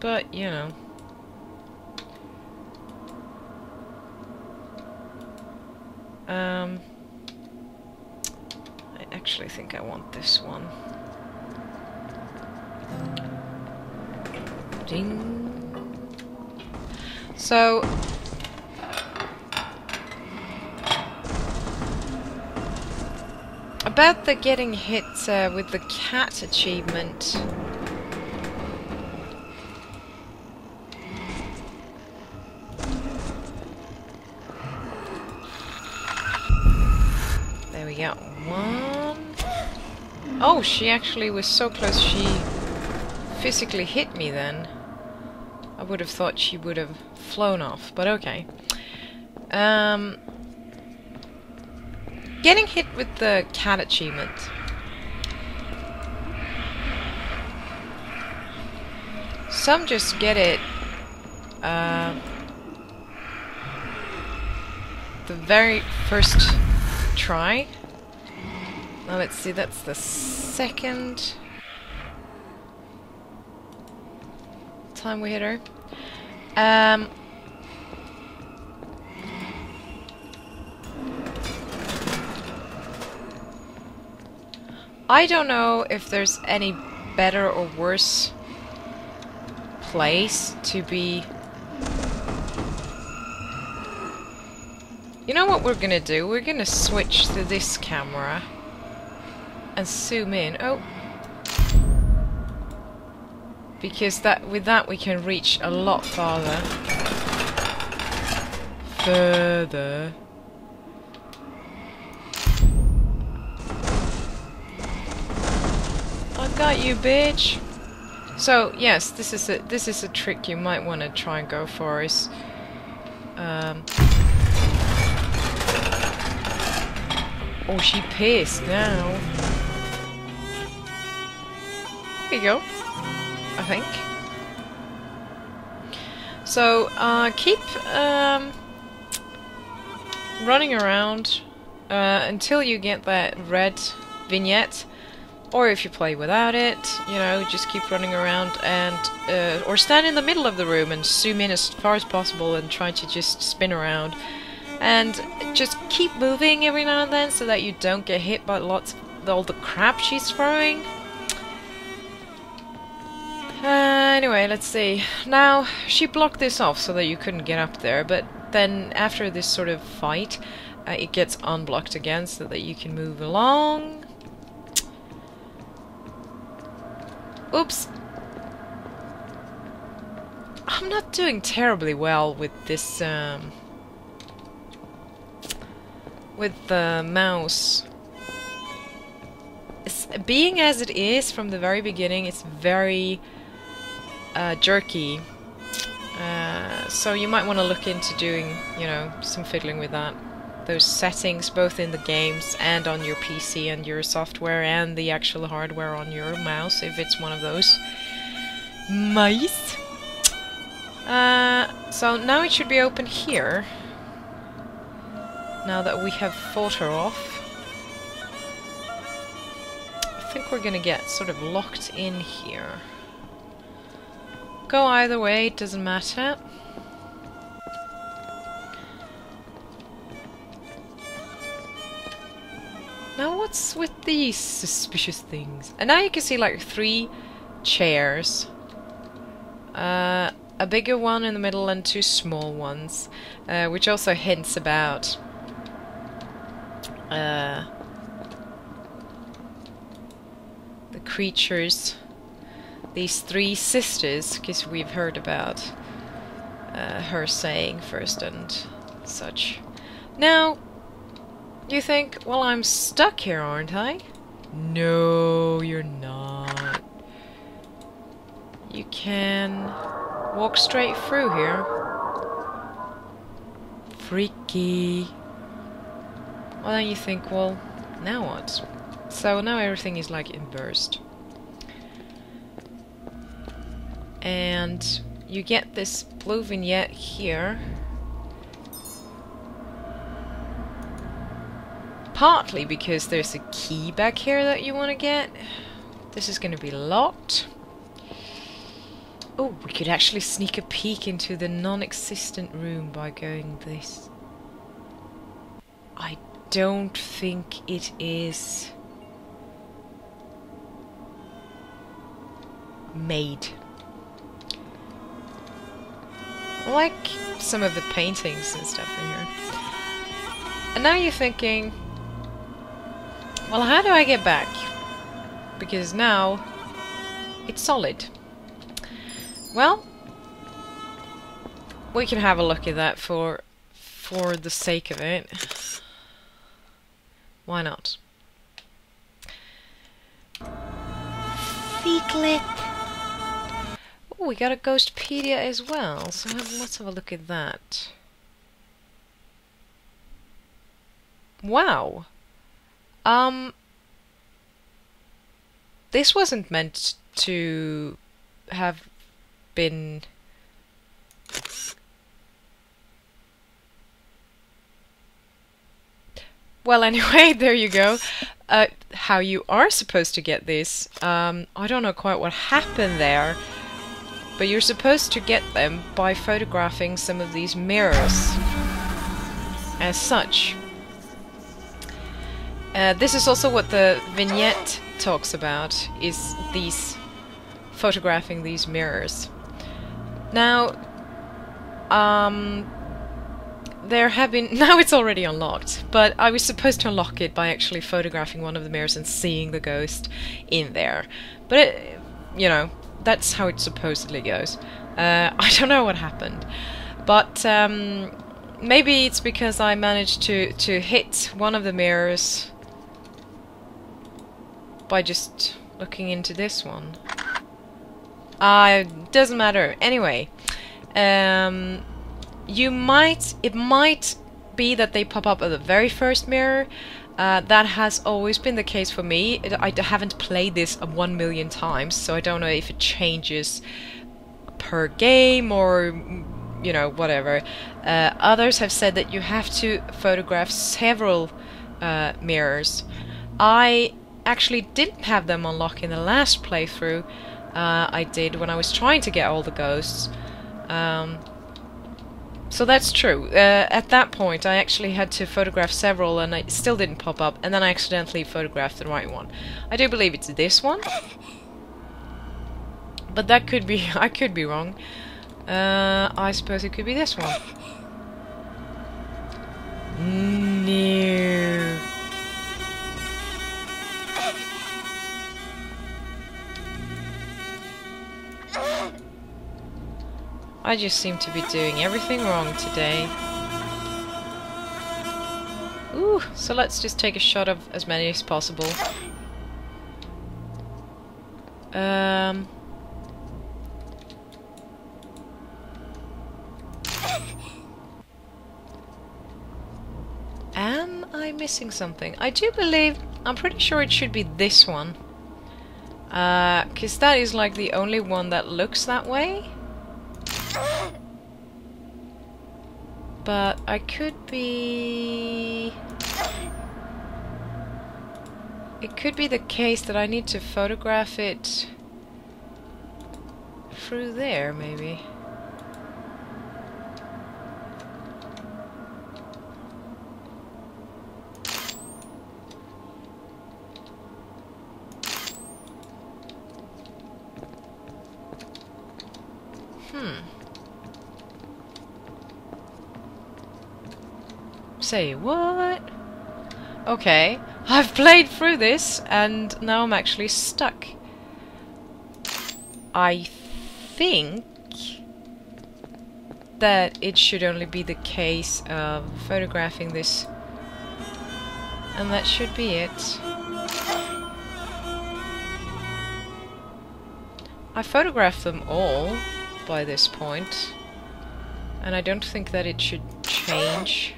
But, you know. Um, I actually think I want this one. Ding. So, about the getting hit uh, with the cat achievement. Oh, she actually was so close she physically hit me then. I would have thought she would have flown off, but okay. Um, getting hit with the cat achievement. Some just get it uh, the very first try. Now let's see, that's the second time we hit her. Um, I don't know if there's any better or worse place to be... You know what we're gonna do? We're gonna switch to this camera and zoom in. Oh! Because that with that we can reach a lot farther. Further. I got you, bitch. So yes, this is a this is a trick you might want to try and go for. Is um. Oh, she pissed now. You go. I think. So uh, keep um, running around uh, until you get that red vignette or if you play without it, you know, just keep running around and uh, or stand in the middle of the room and zoom in as far as possible and try to just spin around and just keep moving every now and then so that you don't get hit by lots of all the crap she's throwing. Uh, anyway, let's see. Now, she blocked this off so that you couldn't get up there, but then after this sort of fight, uh, it gets unblocked again so that you can move along. Oops. I'm not doing terribly well with this, um, with the mouse. It's, being as it is from the very beginning, it's very uh, jerky. Uh, so you might want to look into doing, you know, some fiddling with that. Those settings both in the games and on your PC and your software and the actual hardware on your mouse if it's one of those mice. Uh, so now it should be open here. Now that we have fought her off. I think we're gonna get sort of locked in here. Go either way, it doesn't matter. Now what's with these suspicious things? And now you can see like three chairs. Uh, a bigger one in the middle and two small ones. Uh, which also hints about... Uh, the creatures. These three sisters, because we've heard about uh, her saying first and such. Now, you think, well, I'm stuck here, aren't I? No, you're not. You can walk straight through here. Freaky. Well, then you think, well, now what? So now everything is like inversed. And you get this blue vignette here. Partly because there's a key back here that you want to get. This is going to be locked. Oh, we could actually sneak a peek into the non-existent room by going this. I don't think it is made. I like some of the paintings and stuff in here. And now you're thinking, well, how do I get back? Because now it's solid. Well, we can have a look at that for for the sake of it. Why not? Secret. Oh, we got a Ghostpedia as well, so let's have a look at that. Wow. Um, this wasn't meant to have been Well, anyway, there you go. Uh, how you are supposed to get this. Um, I don't know quite what happened there. But you're supposed to get them by photographing some of these mirrors. As such. Uh, this is also what the vignette talks about, is these photographing these mirrors. Now, um, there have been... Now it's already unlocked, but I was supposed to unlock it by actually photographing one of the mirrors and seeing the ghost in there. But, it, you know, that's how it supposedly goes. Uh, I don't know what happened. But, um, maybe it's because I managed to, to hit one of the mirrors by just looking into this one. Uh, doesn't matter. Anyway, um, you might, it might be that they pop up at the very first mirror. Uh, that has always been the case for me. I haven't played this one million times, so I don't know if it changes per game or, you know, whatever. Uh, others have said that you have to photograph several uh, mirrors. I actually didn't have them unlocked in the last playthrough uh, I did when I was trying to get all the ghosts. Um, so that's true. Uh, at that point I actually had to photograph several and it still didn't pop up and then I accidentally photographed the right one. I do believe it's this one. But that could be... I could be wrong. Uh, I suppose it could be this one. No. I just seem to be doing everything wrong today. Ooh, so let's just take a shot of as many as possible. Um... Am I missing something? I do believe... I'm pretty sure it should be this one. Because uh, that is like the only one that looks that way. But I could be... It could be the case that I need to photograph it through there, maybe. Hmm. Say what? Okay, I've played through this and now I'm actually stuck. I think that it should only be the case of photographing this and that should be it. I photographed them all by this point and I don't think that it should change.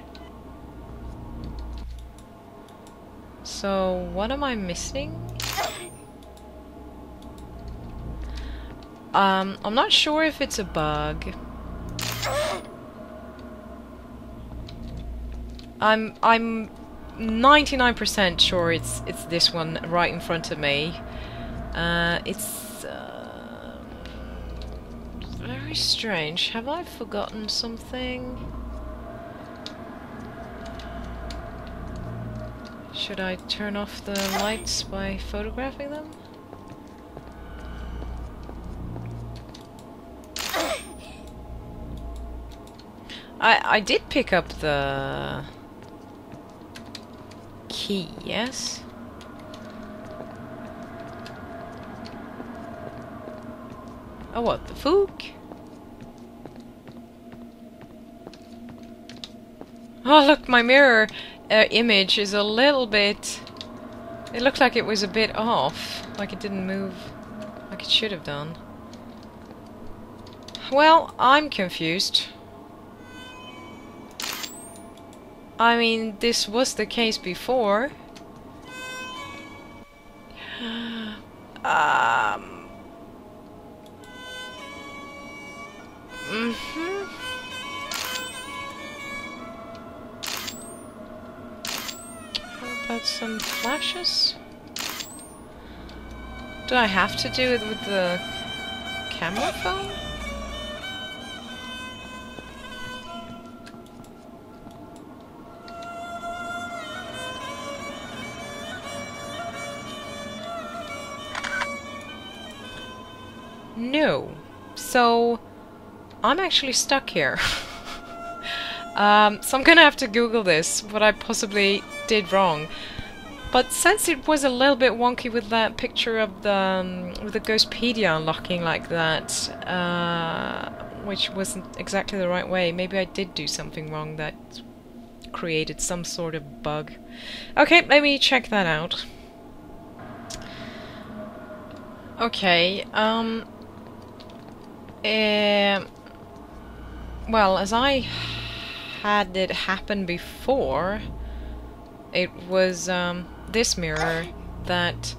So, what am I missing? Um, I'm not sure if it's a bug. I'm I'm 99% sure it's it's this one right in front of me. Uh, it's uh, Very strange. Have I forgotten something? Should I turn off the lights by photographing them? I I did pick up the key, yes? Oh, what, the Fook? Oh, look, my mirror uh, image is a little bit... It looked like it was a bit off, like it didn't move like it should have done. Well, I'm confused. I mean, this was the case before. um. Mm about some flashes? Do I have to do it with the camera phone? No. So, I'm actually stuck here. um, so I'm gonna have to Google this, what I possibly did wrong. But since it was a little bit wonky with that picture of the, um, with the Ghostpedia unlocking like that, uh, which wasn't exactly the right way, maybe I did do something wrong that created some sort of bug. Okay, let me check that out. Okay, um, uh, well, as I had it happen before, it was um, this mirror that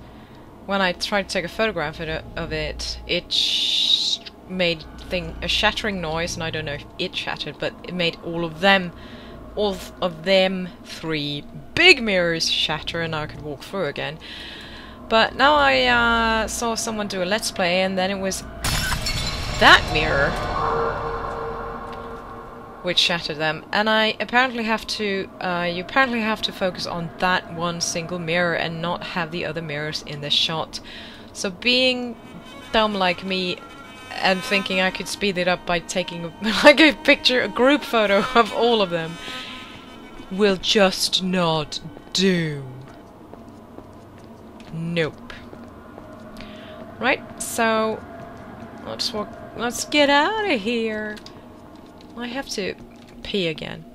when I tried to take a photograph of it, it made thing a shattering noise, and I don't know if it shattered, but it made all of them, all of them three big mirrors shatter, and I could walk through again. But now I uh, saw someone do a let's play, and then it was that mirror which shattered them. And I apparently have to uh, you apparently have to focus on that one single mirror and not have the other mirrors in the shot. So being dumb like me and thinking I could speed it up by taking like a picture a group photo of all of them will just not do. Nope. Right so let's walk Let's get out of here. I have to pee again.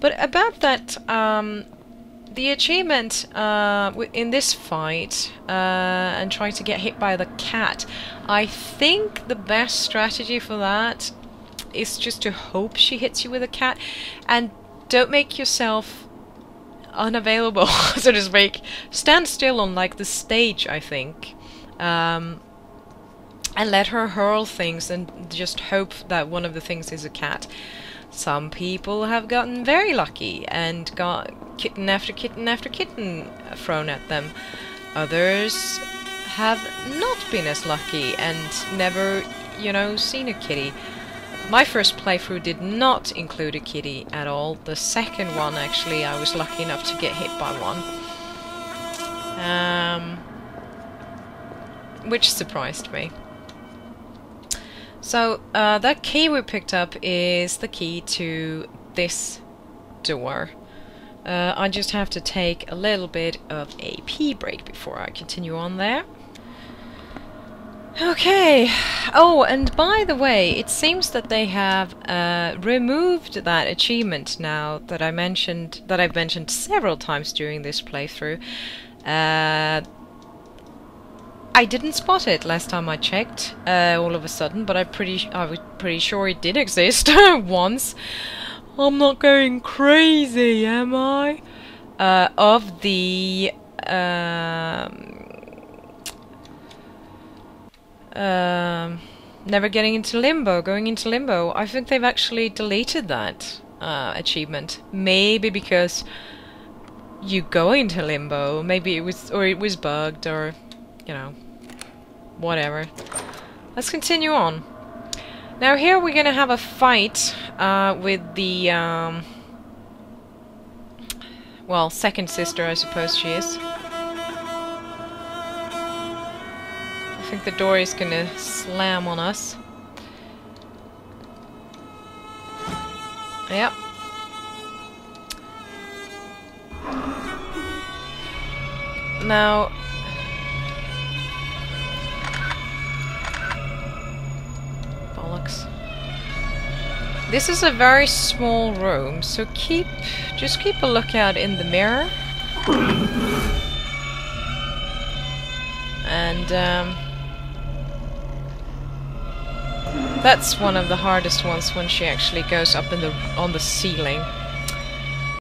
But about that, um, the achievement uh, in this fight uh, and trying to get hit by the cat, I think the best strategy for that is just to hope she hits you with a cat and don't make yourself unavailable, so to speak. Stand still on like the stage, I think. Um, and let her hurl things and just hope that one of the things is a cat. Some people have gotten very lucky and got kitten after kitten after kitten thrown at them. Others have not been as lucky and never, you know, seen a kitty. My first playthrough did not include a kitty at all. The second one, actually, I was lucky enough to get hit by one. Um, which surprised me. So uh, that key we picked up is the key to this door. Uh, I just have to take a little bit of a pee break before I continue on there. Okay. Oh, and by the way, it seems that they have uh, removed that achievement now that I mentioned, that I've mentioned several times during this playthrough. Uh, I didn't spot it last time I checked, uh, all of a sudden, but I pretty I was pretty sure it did exist once. I'm not going crazy, am I? Uh, of the um, um, never getting into limbo, going into limbo. I think they've actually deleted that uh, achievement. Maybe because you go into limbo. Maybe it was, or it was bugged, or you know whatever. Let's continue on. Now here we're gonna have a fight uh, with the, um, well, second sister I suppose she is. I think the door is gonna slam on us. Yep. Now... This is a very small room, so keep... just keep a lookout in the mirror. And, um... That's one of the hardest ones when she actually goes up in the on the ceiling.